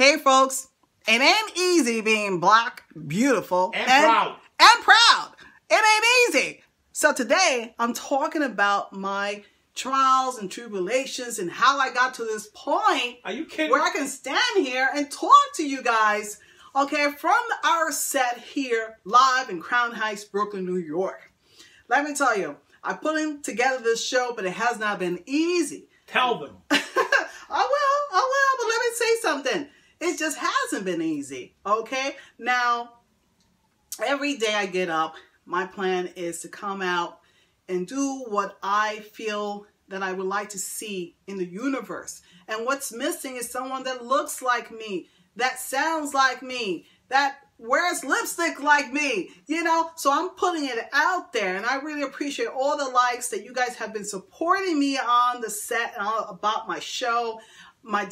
Hey, folks, it ain't easy being black, beautiful, And proud. And proud. It ain't easy. So today, I'm talking about my trials and tribulations and how I got to this point Are you kidding? where I can stand here and talk to you guys, okay, from our set here live in Crown Heights, Brooklyn, New York. Let me tell you, I put in together this show, but it has not been easy. Tell them. I will, I will, but let me say something. It just hasn't been easy, okay? Now, every day I get up, my plan is to come out and do what I feel that I would like to see in the universe. And what's missing is someone that looks like me, that sounds like me, that wears lipstick like me, you know? So I'm putting it out there and I really appreciate all the likes that you guys have been supporting me on the set and about my show. My